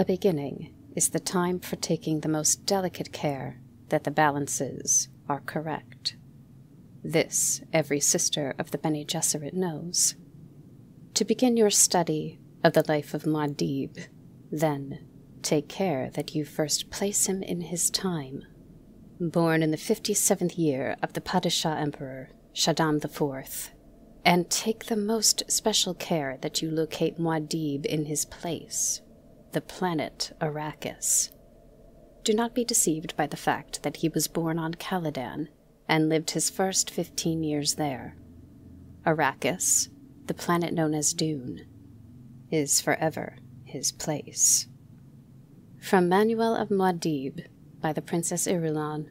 A beginning is the time for taking the most delicate care that the balances are correct. This every sister of the Bene Gesserit knows. To begin your study of the life of Muad'Dib, then take care that you first place him in his time. Born in the fifty seventh year of the Padishah Emperor Shaddam IV, and take the most special care that you locate Muad'Dib in his place, the planet Arrakis. Do not be deceived by the fact that he was born on Caladan and lived his first fifteen years there. Arrakis, the planet known as Dune, is forever his place. From Manual of Muad'Dib by the Princess Irulan